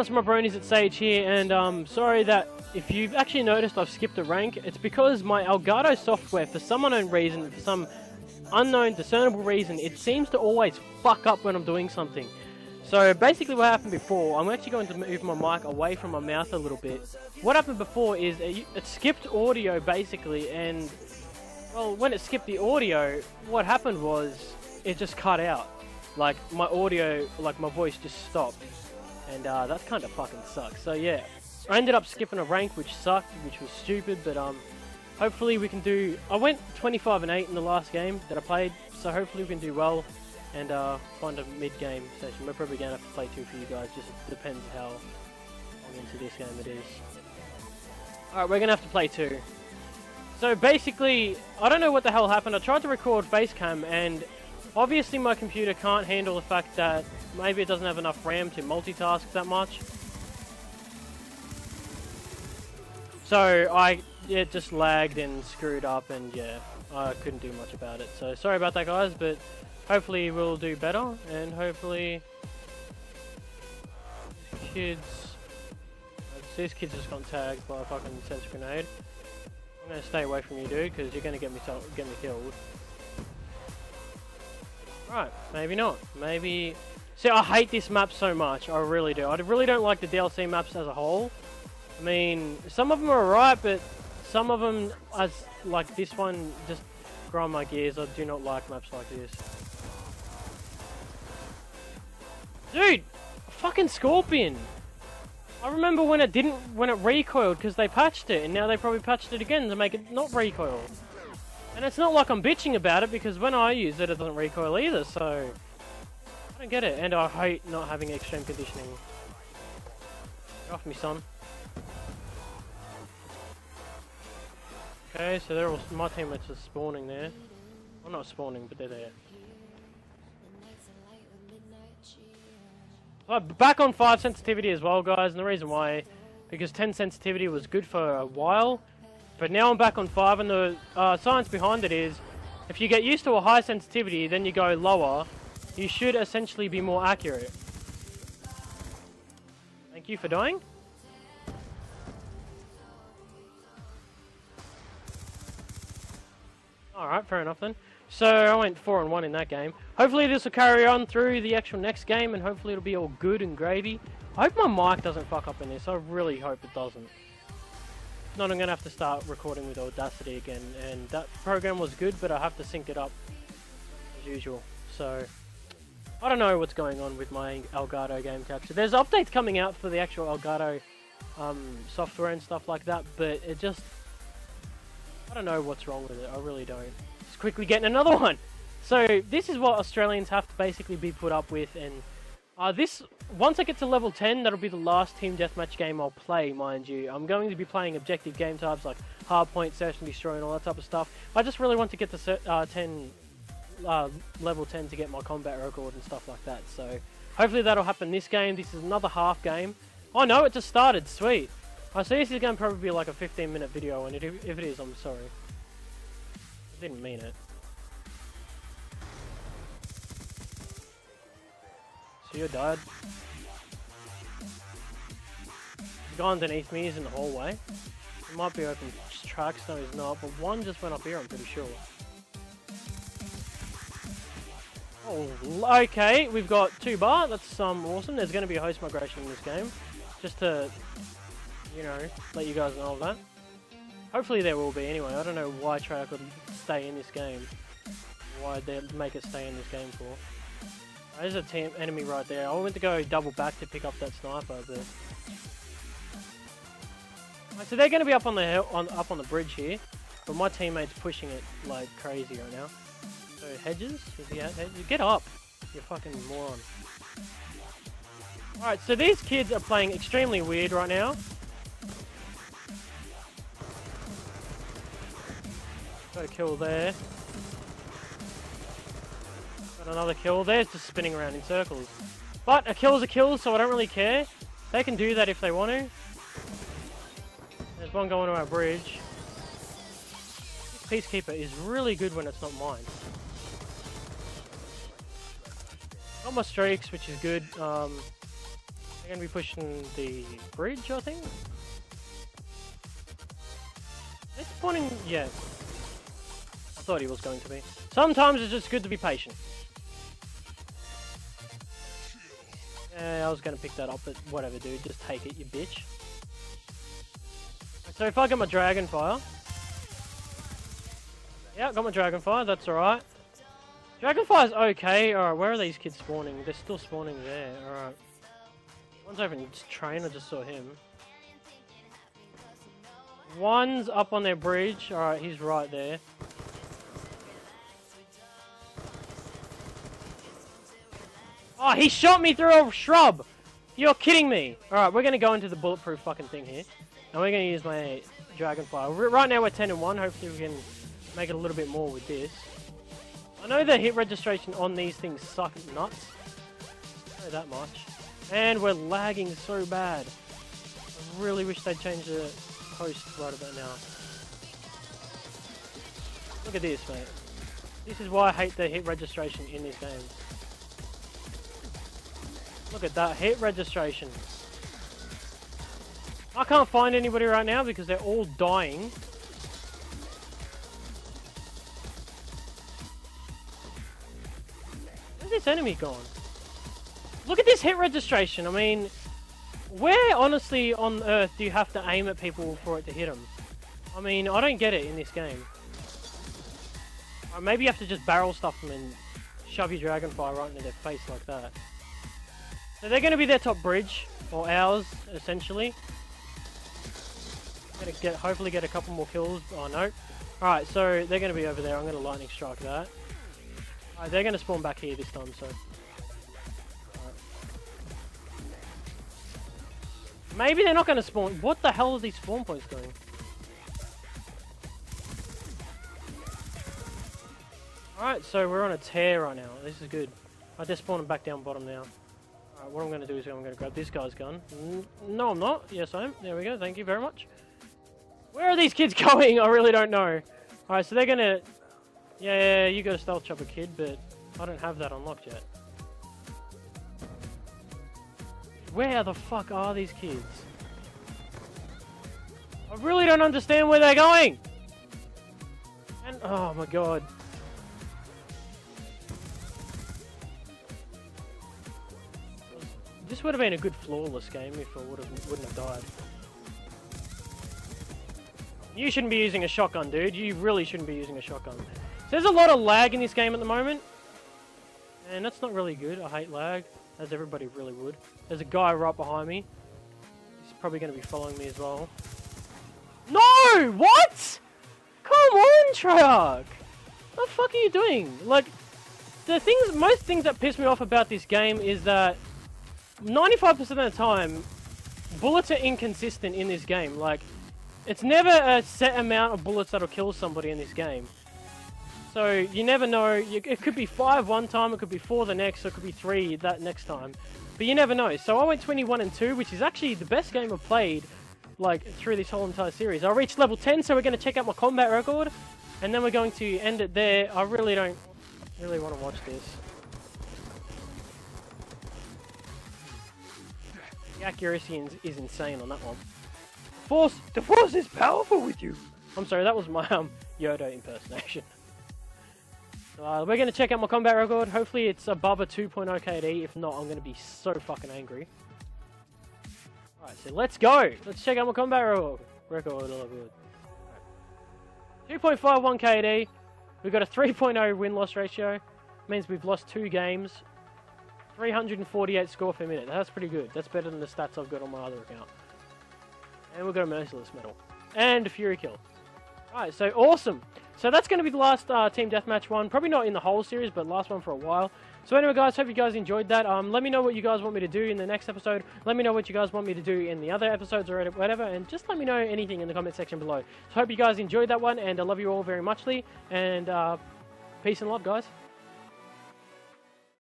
Shoutouts to my bronies at Sage here, and um, sorry that if you've actually noticed I've skipped a rank, it's because my Elgato software, for some unknown reason, for some unknown discernible reason, it seems to always fuck up when I'm doing something. So basically what happened before, I'm actually going to move my mic away from my mouth a little bit. What happened before is it, it skipped audio basically, and well, when it skipped the audio, what happened was it just cut out. Like my audio, like my voice just stopped, and uh, that kind of fucking sucks. So yeah, I ended up skipping a rank, which sucked, which was stupid, but um, hopefully we can do. I went 25 and 8 in the last game that I played, so hopefully we can do well and uh, find a mid-game session. We're probably going to have to play two for you guys, just depends how long into this game it is. Alright, we're going to have to play two. So basically, I don't know what the hell happened. I tried to record Facecam, and obviously my computer can't handle the fact that maybe it doesn't have enough RAM to multitask that much. So I it just lagged and screwed up, and yeah, I couldn't do much about it. So sorry about that, guys, but hopefully we'll do better, and hopefully kids. This kid's just got tagged by a fucking sensor grenade. I'm gonna stay away from you, dude, because you're gonna get me get me killed. Right, maybe not. Maybe. See, I hate this map so much. I really do. I really don't like the DLC maps as a whole. I mean, some of them are alright, but some of them, as like this one, just grind my gears. I do not like maps like this. Dude, fucking Scorpion. I remember when it didn't, when it recoiled because they patched it, and now they probably patched it again to make it not recoil. And it's not like I'm bitching about it because when I use it, it doesn't recoil either. So I don't get it, and I hate not having extreme conditioning. Get off me, son. Okay, so they're all my teammates are spawning there. Well, not spawning, but they're there. back on 5 sensitivity as well, guys, and the reason why, because 10 sensitivity was good for a while, but now I'm back on 5, and the uh, science behind it is, if you get used to a high sensitivity, then you go lower, you should essentially be more accurate. Thank you for dying. Alright, fair enough then. So I went 4 and 1 in that game. Hopefully this will carry on through the actual next game and hopefully it'll be all good and gravy. I hope my mic doesn't fuck up in this. I really hope it doesn't. Not, I'm going to have to start recording with Audacity again. And that program was good, but I have to sync it up as usual. So, I don't know what's going on with my Elgato game capture. There's updates coming out for the actual Elgato um, software and stuff like that, but it just... I don't know what's wrong with it. I really don't Just quickly getting another one. So this is what Australians have to basically be put up with, and uh, this once I get to level 10, that'll be the last team deathmatch game I'll play, mind you. I'm going to be playing objective game types like hardpoint, search and destroy, and all that type of stuff. I just really want to get to uh, 10, uh, level 10 to get my combat record and stuff like that. So hopefully that'll happen this game. This is another half game. Oh no, it just started. Sweet. I see this is going to probably be like a 15 minute video, and if it is, I'm sorry. I didn't mean it. So you died. The guy underneath me is in the hallway. It might be open tracks, no he's not, but one just went up here, I'm pretty sure. Okay, we've got two bar, that's um, awesome. There's going to be a host migration in this game. Just to, you know, let you guys know that. Hopefully there will be anyway. I don't know why Treyarch would stay in this game. Why they make it stay in this game for. There's a team enemy right there. I went to go double back to pick up that sniper, but... Right, so they're going to be up on the hill, on up on the bridge here, but my teammate's pushing it like crazy right now. Hedges, he? Get up, you fucking moron. Alright, so these kids are playing extremely weird right now. Got a kill there. Got another kill. There's just spinning around in circles. But a kill is a kill, so I don't really care. They can do that if they want to. There's one going to our bridge. Peacekeeper is really good when it's not mine. Got my streaks, which is good. Um, We're gonna be pushing the bridge, I think. It's spawning, yeah. I thought he was going to be. Sometimes it's just good to be patient. Yeah, I was gonna pick that up, but whatever, dude. Just take it, you bitch. So if I get my dragon fire, yeah, got my Dragonfire, that's alright. Dragonfire's okay. Alright, where are these kids spawning? They're still spawning there. Alright. One's over in train, I just saw him. One's up on their bridge. Alright, he's right there. Oh, he shot me through a shrub! You're kidding me! Alright, we're gonna go into the bulletproof fucking thing here. And we're gonna use my Dragonfire. Right now we're 10 and 1, hopefully we can make it a little bit more with this. Know the hit registration on these things suck nuts. That much. And we're lagging so bad. I really wish they'd change the host right about now. Look at this, mate. This is why I hate the hit registration in this game. Look at that hit registration. I can't find anybody right now because they're all dying. This enemy gone? Look at this hit registration. I mean, where honestly on earth do you have to aim at people for it to hit them? I mean, I don't get it in this game. Or maybe you have to just barrel stuff them and shove your Dragonfire right into their face like that. So they're going to be their top bridge, or ours, essentially. Gonna get, hopefully get a couple more kills. Oh no. Alright, so they're going to be over there. I'm going to lightning strike that. Right, they're going to spawn back here this time, so... Maybe they're not going to spawn... What the hell are these spawn points doing? Alright, so we're on a tear right now. This is good. I just spawned them back down bottom now. Alright, what I'm going to do is I'm going to grab this guy's gun. No, I'm not. Yes, I am. There we go. Thank you very much. Where are these kids going? I really don't know. Alright, so they're going to yeah, yeah, you got a stealth chopper, kid, but I don't have that unlocked yet. Where the fuck are these kids? I really don't understand where they're going! And, oh my god. This would have been a good flawless game if I would have, wouldn't have died. You shouldn't be using a shotgun, dude. You really shouldn't be using a shotgun. There's a lot of lag in this game at the moment. And that's not really good. I hate lag, as everybody really would. There's a guy right behind me. He's probably going to be following me as well. No! What? Come on, Treyarch! What the fuck are you doing? Like, the things, most things that piss me off about this game is that 95% of the time, bullets are inconsistent in this game. Like, it's never a set amount of bullets that'll kill somebody in this game. So you never know. You, it could be five one time, it could be four the next, or it could be three that next time. But you never know. So I went 21 and 2, which is actually the best game I've played like through this whole entire series. I reached level 10, so we're going to check out my combat record, and then we're going to end it there. I really don't really want to watch this. The accuracy is, is insane on that one. Force, the force is powerful with you. I'm sorry, that was my um, Yoda impersonation. Uh, we're going to check out my combat record. Hopefully it's above a 2.0 KD. If not, I'm going to be so fucking angry. Alright, so let's go. Let's check out my combat record. Record, 2.51 KD. We've got a 3.0 win-loss ratio. Means we've lost two games. 348 score per minute. That's pretty good. That's better than the stats I've got on my other account. And we've got a Merciless Medal. And a Fury Kill. Alright, so awesome. So that's going to be the last uh, Team Deathmatch one. Probably not in the whole series, but last one for a while. So anyway, guys, hope you guys enjoyed that. Um, let me know what you guys want me to do in the next episode. Let me know what you guys want me to do in the other episodes or whatever. And just let me know anything in the comment section below. So hope you guys enjoyed that one, and I love you all very muchly. And uh, peace and love, guys.